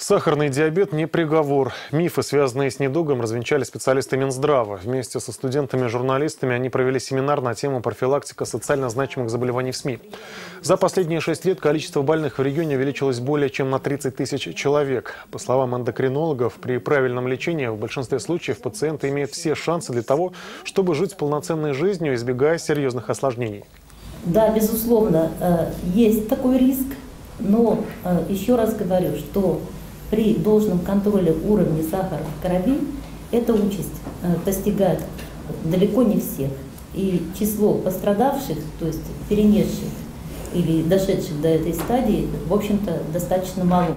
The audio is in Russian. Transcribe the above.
Сахарный диабет не приговор. Мифы, связанные с недугом, развенчали специалисты Минздрава. Вместе со студентами-журналистами они провели семинар на тему профилактика социально значимых заболеваний в СМИ. За последние шесть лет количество больных в регионе увеличилось более чем на 30 тысяч человек. По словам эндокринологов, при правильном лечении в большинстве случаев пациенты имеют все шансы для того, чтобы жить полноценной жизнью, избегая серьезных осложнений. Да, безусловно, э, есть такой риск, но э, еще раз говорю, что при должном контроле уровня сахара в крови эта участь э, достигает далеко не всех. И число пострадавших, то есть перенесших или дошедших до этой стадии, в общем-то, достаточно мало.